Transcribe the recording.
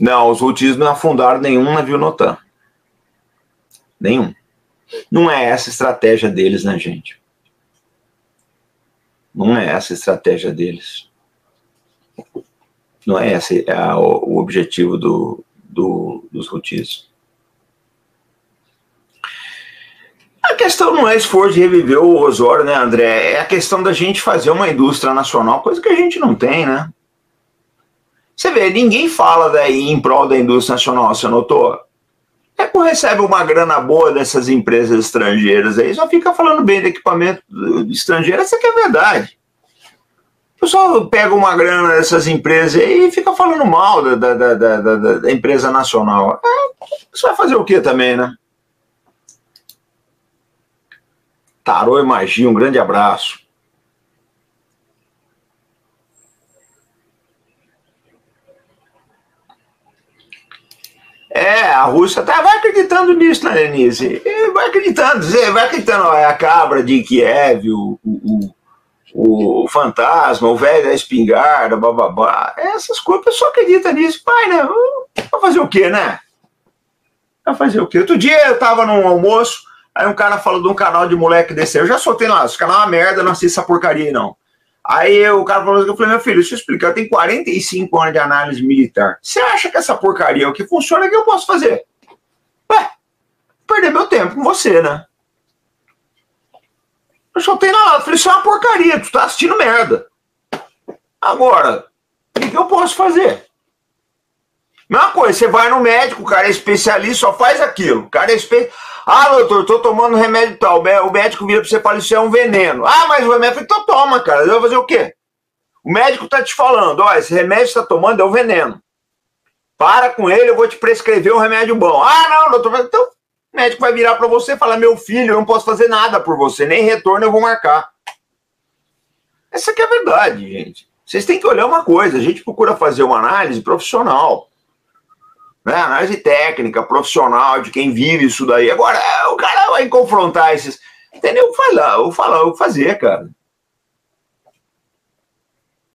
Não, os Houthis não afundaram nenhum navio no OTAN. Nenhum. Não é essa a estratégia deles, né, gente? Não é essa a estratégia deles. Não é esse é o, objetivo do, do, dos Houthis. A questão não é esforço de reviver o Osório, né, André? É a questão da gente fazer uma indústria nacional, coisa que a gente não tem, né? Você vê, ninguém fala daí em prol da indústria nacional, você notou? É que recebe uma grana boa dessas empresas estrangeiras aí, só fica falando bem do equipamento estrangeiro, essa que é verdade. O pessoal pega uma grana dessas empresas aí e fica falando mal da, da, da, da, empresa nacional. É, você vai fazer o que também, né? Tarô e Magia, um grande abraço. É, a Rússia tá, vai acreditando nisso, né, Denise? Vai acreditando, vai acreditando, é a cabra de Kiev, o, o, o, o fantasma, o velho da espingarda, bababá. Essas coisas, a pessoa acredita nisso. Pai, né? Vai fazer o quê, né? Vai fazer o quê? Outro dia eu tava num almoço, aí um cara falou de um canal de moleque desse. Eu já soltei lá, esse canal é uma merda, não assisto essa porcaria aí, não. Aí o cara falou, eu falei, meu filho, deixa eu explicar, eu tenho 45 anos de análise militar. Você acha que essa porcaria é o que funciona, o que eu posso fazer? Ué, perder meu tempo com você, né? Eu soltei na lata, falei, isso é uma porcaria, tu tá assistindo merda. Agora, o que eu posso fazer? Mesma coisa, você vai no médico, o cara é especialista, só faz aquilo. O cara é especialista. Ah, doutor, tô tomando remédio tal. O médico vira pra você e fala, isso é um veneno. Ah, mas o remédio, então toma, cara. Eu vou fazer o quê? O médico tá te falando, ó, esse remédio que você tá tomando é um veneno. Para com ele, eu vou te prescrever um remédio bom. Ah, não, doutor, então o médico vai virar para você e falar, meu filho, eu não posso fazer nada por você, nem retorno eu vou marcar. Essa aqui é a verdade, gente. Vocês têm que olhar uma coisa, a gente procura fazer uma análise profissional né? Análise técnica, profissional, de quem vive isso daí. Agora, o cara vai confrontar esses. Entendeu? Lá, eu falar, eu fazer, cara.